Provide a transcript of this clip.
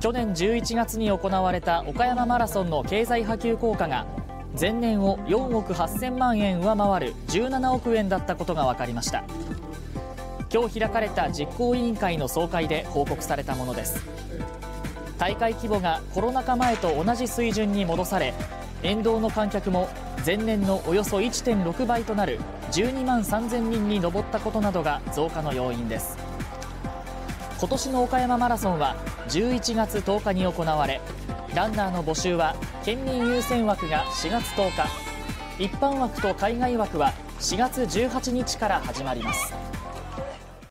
去年11月に行われた岡山マラソンの経済波及効果が前年を4億8000万円上回る17億円だったことが分かりました。今日開かれた実行委員会の総会で報告されたものです。大会規模がコロナ禍前と同じ水準に戻され沿道の観客も前年のおよそ1.6倍となる12万3000人に上ったことなどが増加の要因です。今年の岡山マラソンは11月10日に行われランナーの募集は県民優先枠が4月10日。一般枠と海外枠は4月18日から始まります。